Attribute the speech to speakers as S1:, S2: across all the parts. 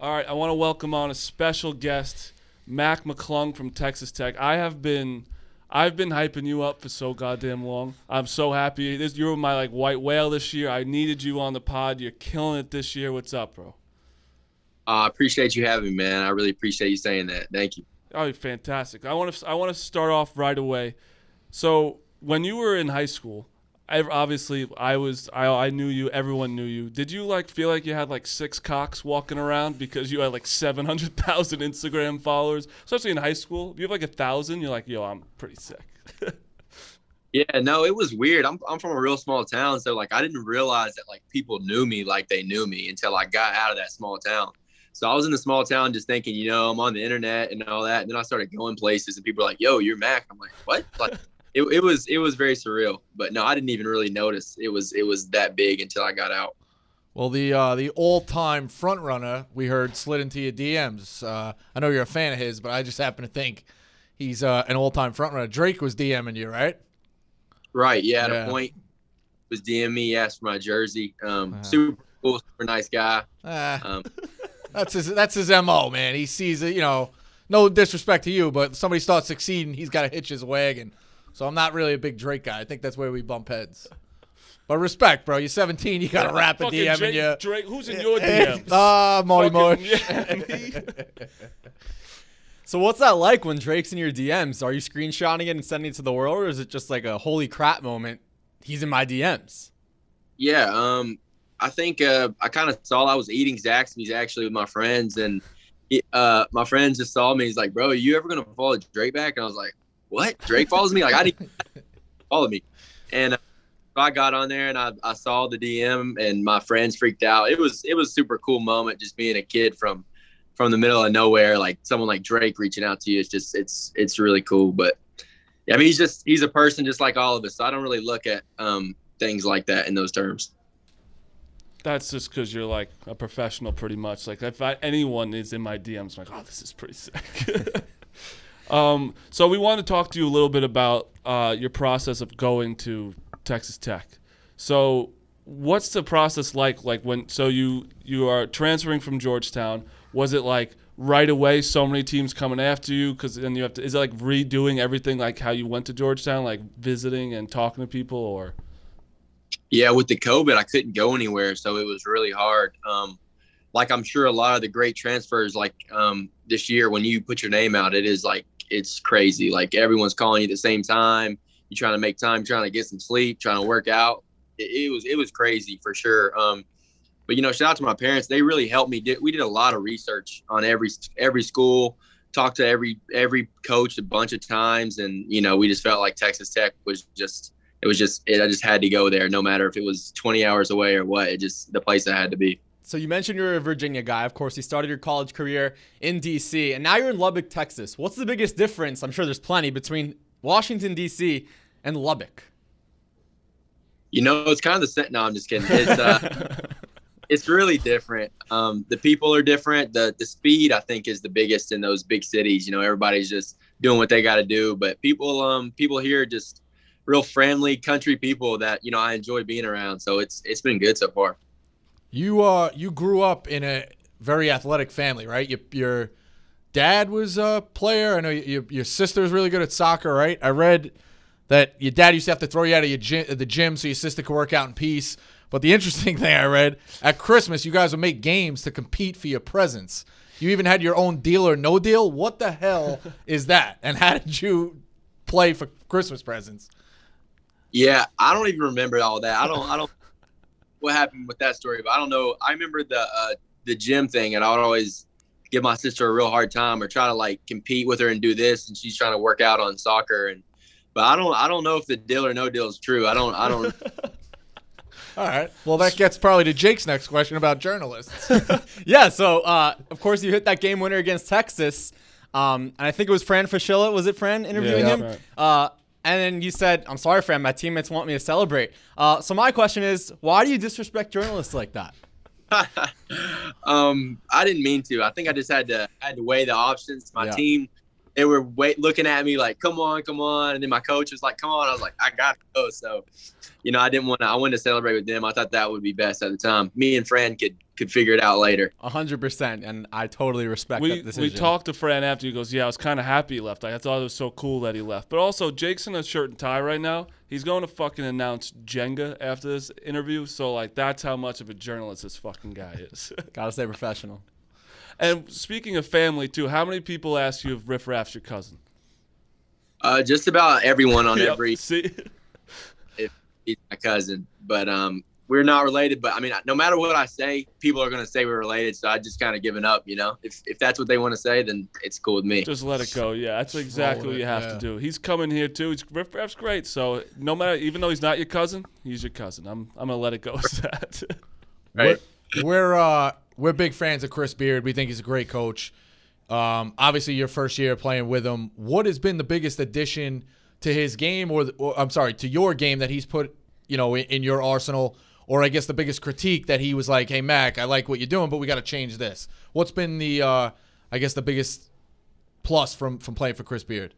S1: All right, I want to welcome on a special guest, Mac McClung from Texas Tech. I have been, I've been hyping you up for so goddamn long. I'm so happy. This, you were my like white whale this year. I needed you on the pod. You're killing it this year. What's up, bro?
S2: I uh, appreciate you having me, man. I really appreciate you saying that. Thank you.
S1: Oh, fantastic! I want to, I want to start off right away. So, when you were in high school, I, obviously I was I, I knew you everyone knew you. Did you like feel like you had like six cocks walking around because you had like 700,000 Instagram followers especially in high school? If you have like a thousand you're like yo I'm pretty sick.
S2: Yeah no it was weird. I'm, I'm from a real small town so like I didn't realize that like people knew me like they knew me until I got out of that small town. So I was in the small town just thinking you know I'm on the internet and all that and then I started going places and people were like yo you're Mac. I'm like what? Like it, it was it was very surreal. But no, I didn't even really notice it was it was that big until I got out.
S3: Well, the uh, the all time front runner we heard slid into your DMs. Uh, I know you're a fan of his, but I just happen to think he's uh, an all time front runner. Drake was DMing you, right?
S2: Right. Yeah. At yeah. a point, was DMing me, asked for my jersey. Um, uh-huh. Super cool, super nice guy.
S3: Ah. Um, that's his that's his mo, man. He sees it. You know, no disrespect to you, but somebody starts succeeding, he's got to hitch his wagon. So I'm not really a big Drake guy. I think that's where we bump heads. But respect, bro. You're 17. You got to rap a DM
S1: Drake,
S3: you.
S1: Drake, who's in your DMs?
S3: Ah, uh, Molly Mush. Yeah,
S4: so what's that like when Drake's in your DMs? Are you screenshotting it and sending it to the world, or is it just like a holy crap moment? He's in my DMs.
S2: Yeah, um, I think uh, I kind of saw I was eating Zaxby's actually with my friends, and he, uh, my friends just saw me. He's like, "Bro, are you ever gonna follow Drake back?" And I was like, what? Drake follows me? Like I didn't follow me. And uh, I got on there and I, I saw the DM and my friends freaked out. It was it was super cool moment just being a kid from from the middle of nowhere, like someone like Drake reaching out to you. It's just it's it's really cool. But yeah, I mean he's just he's a person just like all of us. So I don't really look at um, things like that in those terms.
S1: That's just because you're like a professional, pretty much. Like if I, anyone is in my DMs, I'm like, oh, this is pretty sick. Um, so we want to talk to you a little bit about uh, your process of going to Texas Tech. So what's the process like? Like when so you you are transferring from Georgetown. Was it like right away? So many teams coming after you because then you have to. Is it like redoing everything like how you went to Georgetown, like visiting and talking to people, or?
S2: Yeah, with the COVID, I couldn't go anywhere, so it was really hard. Um, like I'm sure a lot of the great transfers, like um, this year, when you put your name out, it is like it's crazy. Like everyone's calling you at the same time. You're trying to make time, trying to get some sleep, trying to work out. It, it was it was crazy for sure. Um, but you know, shout out to my parents. They really helped me. we did a lot of research on every every school. Talked to every every coach a bunch of times, and you know, we just felt like Texas Tech was just it was just it, I just had to go there, no matter if it was 20 hours away or what. It just the place I had to be.
S4: So you mentioned you're a Virginia guy. Of course, you started your college career in D.C. and now you're in Lubbock, Texas. What's the biggest difference? I'm sure there's plenty between Washington D.C. and Lubbock.
S2: You know, it's kind of the same. No, I'm just kidding. It's uh, it's really different. Um, the people are different. The the speed I think is the biggest in those big cities. You know, everybody's just doing what they got to do. But people um people here just real friendly country people that you know I enjoy being around. So it's it's been good so far.
S3: You uh you grew up in a very athletic family, right? You, your dad was a player. I know you, your sister is really good at soccer, right? I read that your dad used to have to throw you out of your gym, the gym so your sister could work out in peace. But the interesting thing I read at Christmas, you guys would make games to compete for your presents. You even had your own deal or no deal. What the hell is that? And how did you play for Christmas presents?
S2: Yeah, I don't even remember all that. I don't. I don't what happened with that story, but I don't know. I remember the uh, the gym thing, and I would always give my sister a real hard time or try to like compete with her and do this, and she's trying to work out on soccer. And but I don't I don't know if the deal or no deal is true. I don't I don't.
S3: All right. Well, that gets probably to Jake's next question about journalists.
S4: yeah. So, uh, of course, you hit that game winner against Texas. Um, and I think it was Fran Fraschilla. Was it Fran interviewing yeah, him? Right. Uh, and then you said, "I'm sorry, Fran. My teammates want me to celebrate." Uh, so my question is, why do you disrespect journalists like that?
S2: um, I didn't mean to. I think I just had to had to weigh the options. My yeah. team, they were wait looking at me like, "Come on, come on!" And then my coach was like, "Come on!" I was like, "I got to go." So, you know, I didn't want to. I wanted to celebrate with them. I thought that would be best at the time. Me and Fran could could figure it out later.
S4: hundred percent, and I totally respect
S1: we,
S4: that decision.
S1: We talked to Fran after he goes, "Yeah, I was kind of happy he left. I thought it was so cool that he left." But also, Jake's in a shirt and tie right now. He's going to fucking announce Jenga after this interview. So like, that's how much of a journalist this fucking guy is.
S4: Gotta stay professional.
S1: And speaking of family too, how many people ask you if Riff Raff's your cousin?
S2: Uh, just about everyone on
S1: Yep,
S2: every
S1: See,
S2: he's my cousin, but um, we're not related. But I mean, no matter what I say, people are gonna say we're related. So I just kind of given up. You know, if if that's what they want to say, then it's cool with me.
S1: just let it go. Yeah, that's exactly
S3: with
S1: what you have
S3: yeah.
S1: to do. He's coming here too. He's Riff Raff's great. So no matter, even though he's not your cousin, he's your cousin. I'm I'm gonna let it go With that.
S2: Right.
S3: We're, we're uh we're big fans of Chris Beard. We think he's a great coach. Um, obviously, your first year playing with him. What has been the biggest addition to his game, or, or I'm sorry, to your game that he's put, you know, in, in your arsenal, or I guess the biggest critique that he was like, "Hey, Mac, I like what you're doing, but we got to change this." What's been the, uh, I guess, the biggest plus from from playing for Chris Beard?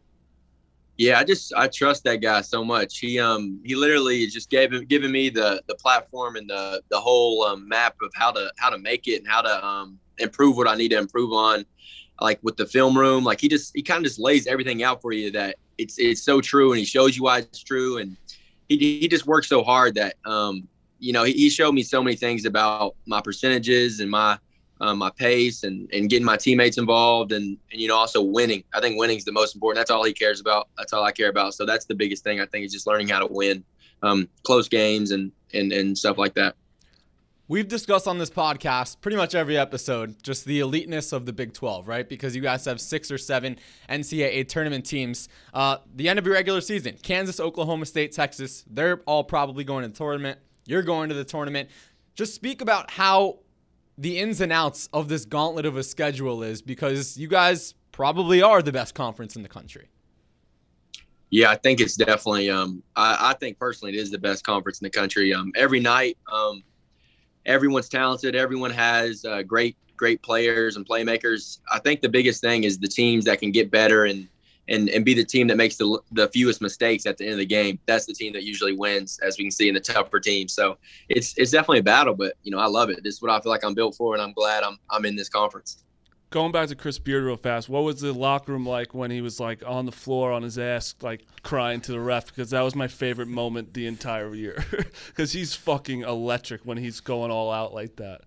S2: Yeah, I just I trust that guy so much. He um he literally just gave him giving me the the platform and the the whole um, map of how to how to make it and how to um improve what I need to improve on. Like with the film room, like he just he kind of just lays everything out for you that it's it's so true and he shows you why it's true and he he just works so hard that um you know he, he showed me so many things about my percentages and my um, my pace and, and getting my teammates involved and, and you know also winning. I think winning's the most important. That's all he cares about. That's all I care about. So that's the biggest thing I think is just learning how to win, um, close games and and and stuff like that.
S4: We've discussed on this podcast pretty much every episode just the eliteness of the Big 12, right? Because you guys have six or seven NCAA tournament teams. Uh, the end of your regular season, Kansas, Oklahoma State, Texas, they're all probably going to the tournament. You're going to the tournament. Just speak about how the ins and outs of this gauntlet of a schedule is because you guys probably are the best conference in the country.
S2: Yeah, I think it's definitely. Um, I, I think personally, it is the best conference in the country. Um, every night, um, everyone's talented. Everyone has uh, great, great players and playmakers. I think the biggest thing is the teams that can get better and and and be the team that makes the the fewest mistakes at the end of the game. That's the team that usually wins, as we can see in the tougher teams. So it's it's definitely a battle, but you know I love it. This is what I feel like I'm built for, and I'm glad I'm I'm in this conference.
S1: Going back to Chris Beard real fast, what was the locker room like when he was like on the floor on his ass, like crying to the ref? Because that was my favorite moment the entire year. Because he's fucking electric when he's going all out like that.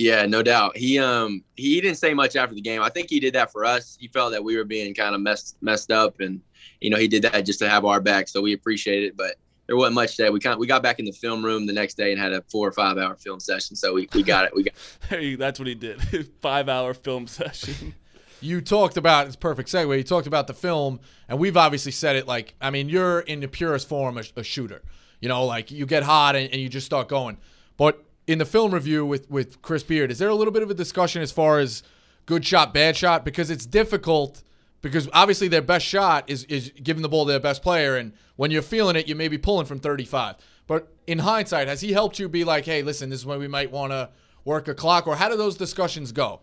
S2: Yeah, no doubt. He um he didn't say much after the game. I think he did that for us. He felt that we were being kind of messed messed up, and you know he did that just to have our back. So we appreciate it, but there wasn't much that We kind of, we got back in the film room the next day and had a four or five hour film session. So we, we got it. We got.
S1: Hey, that's what he did. Five hour film session.
S3: you talked about it's a perfect segue. You talked about the film, and we've obviously said it. Like, I mean, you're in the purest form a, a shooter. You know, like you get hot and, and you just start going. But in the film review with with Chris Beard, is there a little bit of a discussion as far as good shot, bad shot? Because it's difficult. Because obviously their best shot is is giving the ball to their best player, and when you're feeling it, you may be pulling from 35. But in hindsight, has he helped you be like, hey, listen, this is where we might want to work a clock, or how do those discussions go?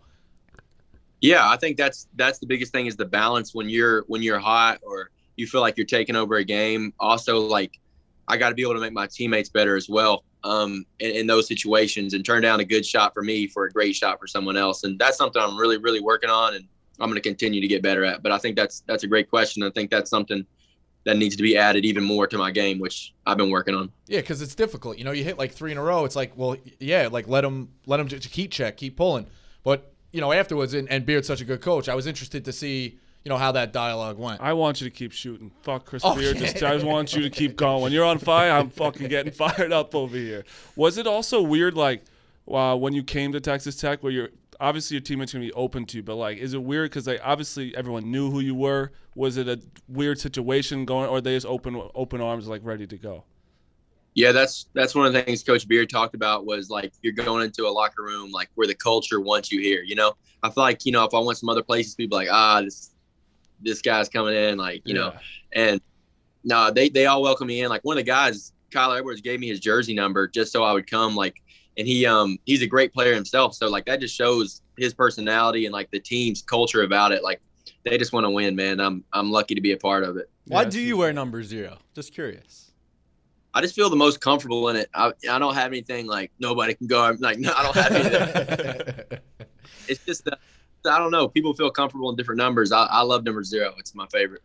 S2: Yeah, I think that's that's the biggest thing is the balance when you're when you're hot or you feel like you're taking over a game. Also, like I got to be able to make my teammates better as well um, in, in those situations and turn down a good shot for me for a great shot for someone else. And that's something I'm really really working on and I'm going to continue to get better at. But I think that's that's a great question. I think that's something that needs to be added even more to my game, which I've been working on.
S3: Yeah, because it's difficult. You know, you hit like three in a row. It's like, well, yeah, like let them let them keep check, keep pulling. But you know, afterwards, and, and Beard's such a good coach. I was interested to see you know how that dialogue went.
S1: I want you to keep shooting. Fuck Chris
S3: Oh,
S1: Beard.
S3: yeah.
S1: Just, I just want you to keep going. When you're on fire, I'm fucking getting fired up over here. Was it also weird, like, uh, when you came to Texas Tech, where you're obviously your teammates gonna be open to, you, but like, is it weird because like obviously everyone knew who you were? Was it a weird situation going, or they just open open arms, like ready to go?
S2: Yeah, that's that's one of the things Coach Beard talked about was like you're going into a locker room like where the culture wants you here. You know, I feel like you know if I went some other places, people like ah this this guy's coming in like you know, and no, they they all welcome me in. Like one of the guys, Kyler Edwards, gave me his jersey number just so I would come. Like, and he um he's a great player himself, so like that just shows his personality and like the team's culture about it. Like they just want to win, man. I'm I'm lucky to be a part of it.
S4: Why do you wear number zero? Just curious.
S2: I just feel the most comfortable in it. I, I don't have anything like nobody can go. I'm like no, I don't have anything. it's just that I don't know. People feel comfortable in different numbers. I, I love number zero. It's my favorite.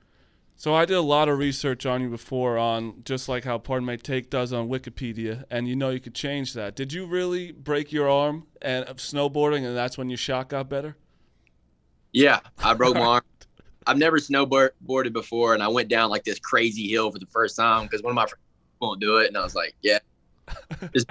S1: So I did a lot of research on you before on just like how Pardon My Take does on Wikipedia, and you know you could change that. Did you really break your arm and of snowboarding, and that's when your shot got better?
S2: Yeah, I broke my arm. I've never snowboarded before, and I went down like this crazy hill for the first time because one of my friends won't do it, and I was like, yeah, just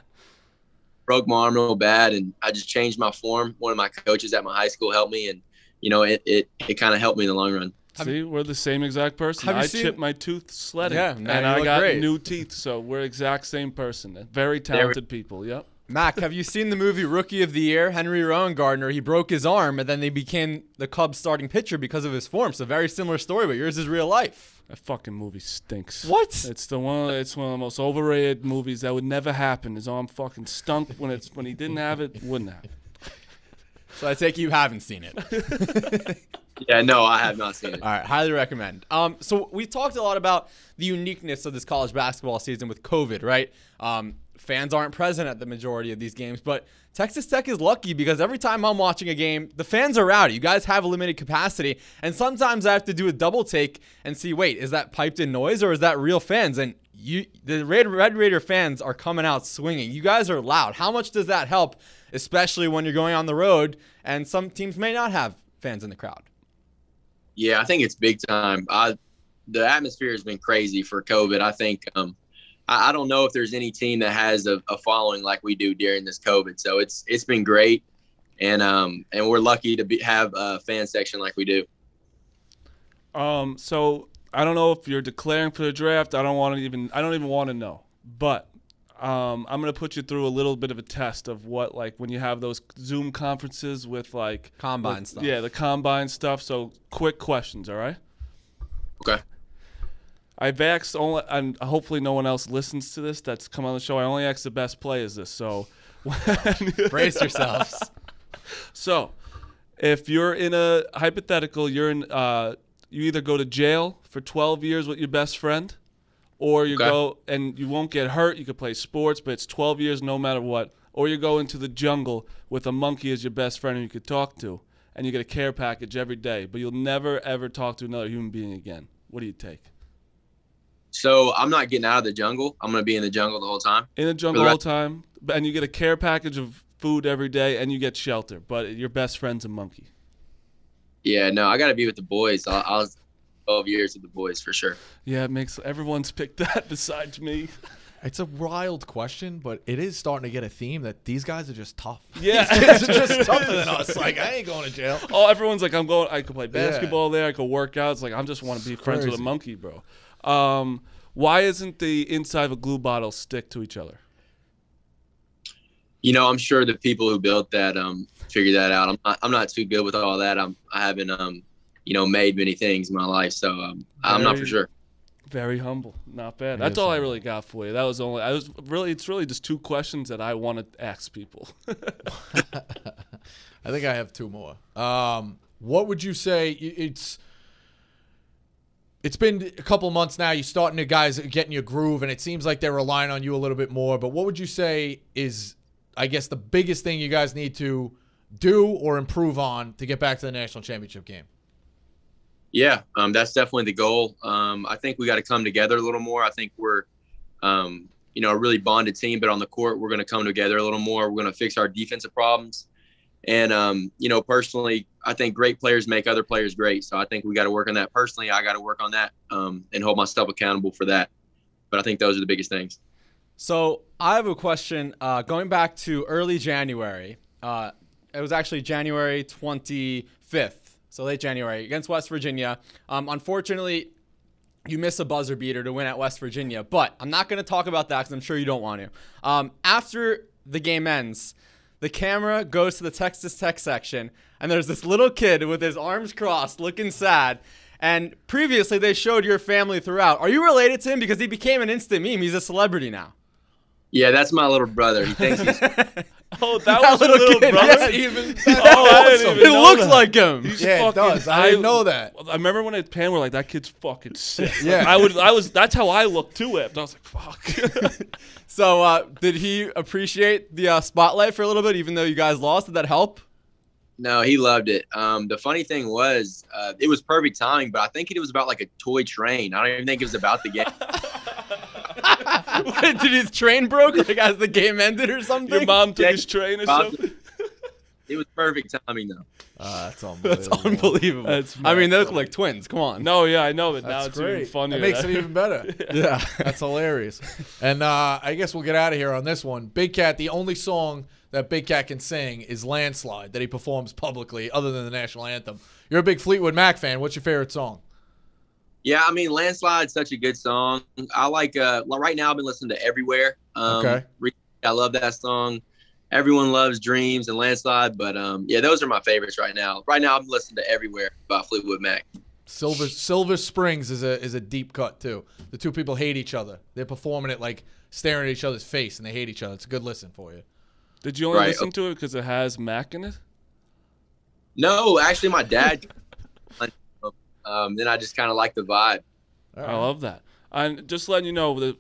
S2: broke my arm real bad, and I just changed my form. One of my coaches at my high school helped me, and you know it it, it kind of helped me in the long run.
S1: See, we're the same exact person. I
S4: seen,
S1: chipped my tooth sledding,
S4: yeah,
S1: and I got great. new teeth, so we're exact same person. Very talented people. Yep.
S4: Mac, have you seen the movie Rookie of the Year? Henry Rowengartner, he broke his arm, and then they became the Cubs starting pitcher because of his form. So very similar story, but yours is real life.
S1: That fucking movie stinks.
S4: What?
S1: It's the one. It's one of the most overrated movies that would never happen. His arm fucking stunk when it's when he didn't have it. Wouldn't happen.
S4: So I take you haven't seen it.
S2: yeah, no, I have not seen it.
S4: All right, highly recommend. Um, so we talked a lot about the uniqueness of this college basketball season with COVID, right? Um, fans aren't present at the majority of these games, but Texas Tech is lucky because every time I'm watching a game, the fans are out. You guys have a limited capacity, and sometimes I have to do a double take and see, wait, is that piped in noise or is that real fans? And you, the Red, Red Raider fans are coming out swinging. You guys are loud. How much does that help, especially when you're going on the road and some teams may not have fans in the crowd?
S2: Yeah, I think it's big time. I, the atmosphere has been crazy for COVID. I think um, I, I don't know if there's any team that has a, a, following like we do during this COVID. So it's it's been great, and um and we're lucky to be, have a fan section like we do.
S1: Um. So I don't know if you're declaring for the draft. I don't want to even. I don't even want to know. But um, I'm gonna put you through a little bit of a test of what like when you have those Zoom conferences with like
S4: combine
S1: with,
S4: stuff.
S1: Yeah, the combine stuff. So quick questions. All right.
S2: Okay.
S1: I've asked only, and hopefully no one else listens to this that's come on the show. I only asked the best play is this, so
S4: brace yourselves.
S1: So, if you're in a hypothetical, you're in, uh, you either go to jail for 12 years with your best friend, or you okay. go and you won't get hurt. You could play sports, but it's 12 years no matter what. Or you go into the jungle with a monkey as your best friend who you could talk to, and you get a care package every day, but you'll never ever talk to another human being again. What do you take?
S2: So I'm not getting out of the jungle. I'm gonna be in the jungle the whole time.
S1: In the jungle the whole time, and you get a care package of food every day, and you get shelter. But your best friend's a monkey.
S2: Yeah, no, I gotta be with the boys. I, I was 12 years with the boys for sure.
S1: Yeah, it makes everyone's picked that besides me.
S3: It's a wild question, but it is starting to get a theme that these guys are just tough.
S1: Yeah,
S3: these guys are just tougher than us. Like I ain't going to jail.
S1: Oh, everyone's like, I'm going. I could play basketball yeah. there. I could work out. It's like I'm just want to be friends with a monkey, bro. Um, why isn't the inside of a glue bottle stick to each other?
S2: You know, I'm sure the people who built that um figured that out. I'm not, I'm not too good with all that. I'm I haven't um you know made many things in my life, so um, very, I'm not for sure.
S1: Very humble, not bad. It That's all humble. I really got for you. That was only I was really it's really just two questions that I want to ask people.
S3: I think I have two more. Um, what would you say? It's it's been a couple months now. You're starting to guys getting your groove, and it seems like they're relying on you a little bit more. But what would you say is, I guess, the biggest thing you guys need to do or improve on to get back to the national championship game?
S2: Yeah, um, that's definitely the goal. Um, I think we got to come together a little more. I think we're, um, you know, a really bonded team, but on the court, we're going to come together a little more. We're going to fix our defensive problems. And um, you know, personally, I think great players make other players great. So I think we got to work on that. Personally, I got to work on that um, and hold myself accountable for that. But I think those are the biggest things.
S4: So I have a question. Uh, going back to early January, uh, it was actually January 25th, so late January against West Virginia. Um, unfortunately, you miss a buzzer beater to win at West Virginia, but I'm not going to talk about that because I'm sure you don't want to. Um, after the game ends the camera goes to the Texas Tech section, and there's this little kid with his arms crossed looking sad. And previously, they showed your family throughout. Are you related to him? Because he became an instant meme. He's a celebrity now.
S2: Yeah, that's my little brother. He thinks he's.
S1: Oh, that was a
S4: little
S1: little
S4: kid,
S1: brother.
S4: yes.
S3: even
S1: Oh, I didn't
S3: awesome.
S1: even
S4: It
S1: know
S4: looks
S1: that.
S4: like him.
S1: He's
S3: Yeah, it does. I didn't know that.
S1: I remember when it panned, we're like, that kid's fucking sick.
S3: Yeah.
S1: Like, I would. I was. That's how I looked too. After I was like, fuck.
S4: So, uh, did he appreciate the uh, spotlight for a little bit, even though you guys lost? Did that help?
S2: No, he loved it. Um, the funny thing was, uh, it was perfect timing, but I think it was about like a toy train. I don't even think it was about the game.
S4: What, did his train broke like as the game ended or something?
S1: Your mom took
S2: Yeah.
S1: his train or
S2: Bob-
S1: something.
S2: It was perfect timing though.
S3: Uh, that's
S4: That's
S3: unbelievable.
S4: unbelievable.
S1: That's
S4: I mean, they look like twins. Come on.
S1: No, yeah, I know, but now it's
S3: great.
S1: even funnier.
S3: That makes it even better.
S4: Yeah.
S3: That's hilarious. And uh, I guess we'll get out of here on this one. Big Cat, the only song that Big Cat can sing is Landslide that he performs publicly, other than the national anthem. You're a big Fleetwood Mac fan. What's your favorite song?
S2: Yeah, I mean, Landslide's such a good song. I like. Uh, right now, I've been listening to Everywhere. Um,
S3: Okay.
S2: I love that song. Everyone loves Dreams and Landslide, but um, yeah, those are my favorites right now. Right now, I'm listening to Everywhere by Fleetwood Mac.
S3: Silver Silver Springs is a is a deep cut too. The two people hate each other. They're performing it like staring at each other's face, and they hate each other. It's a good listen for you.
S1: Did you only
S2: Right.
S1: listen to it because it has Mac in it?
S2: No, actually, my dad. um, then I just kind of like the vibe.
S3: All
S1: I love that. And just letting you know that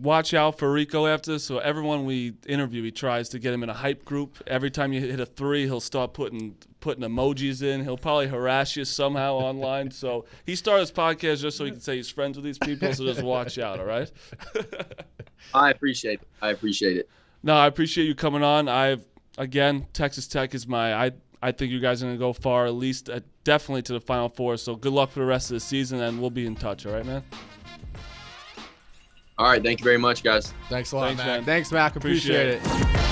S1: watch out for Rico after this. So everyone we interview, he tries to get him in a hype group. Every time you hit a three, he'll start putting putting emojis in. He'll probably harass you somehow online. So he started his podcast just so he can say he's friends with these people. So just watch out. All right.
S2: I appreciate it. I appreciate it.
S1: No, I appreciate you coming on. I've again, Texas Tech is my. I I think you guys are gonna go far, at least uh, definitely to the Final Four. So good luck for the rest of the season, and we'll be in touch. All right, man.
S2: All right. Thank you very much, guys.
S3: Thanks a lot,
S1: Thanks,
S3: Mac.
S1: man.
S4: Thanks, Mac. Appreciate,
S1: Appreciate
S4: it.